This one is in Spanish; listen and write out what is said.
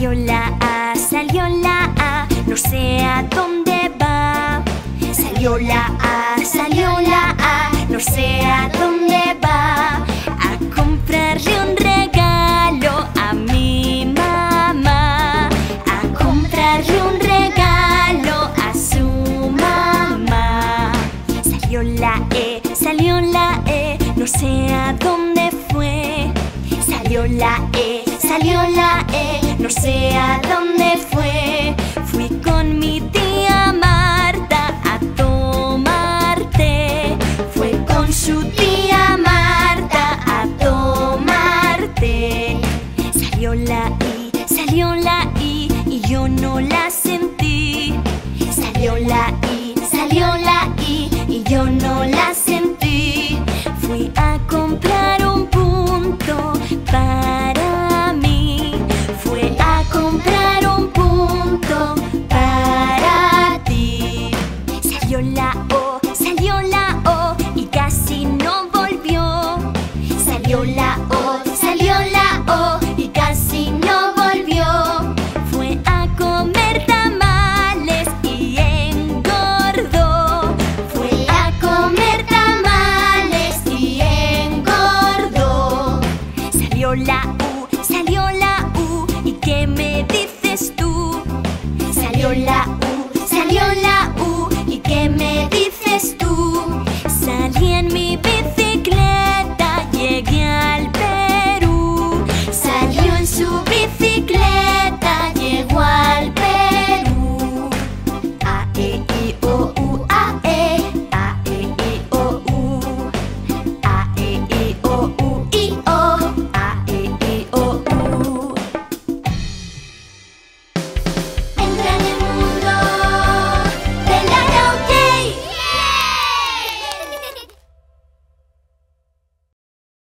Salió la A, salió la A, no sé a dónde va. Salió la A, salió la A, no sé a dónde va. A comprarle un regalo a mi mamá. A comprarle un regalo a su mamá. Salió la E, salió la E, no sé a dónde fue. Salió la E salió la E, no sé a dónde fue. Fui con mi tía Marta a tomar té. Fue con su tía Marta a tomar té. Salió la I, salió la I y yo no la sentí. Salió la I, salió la I y yo no la sentí. Fui a comprar un punto para Salió la U, salió la U y qué me dices tú? Salió la U,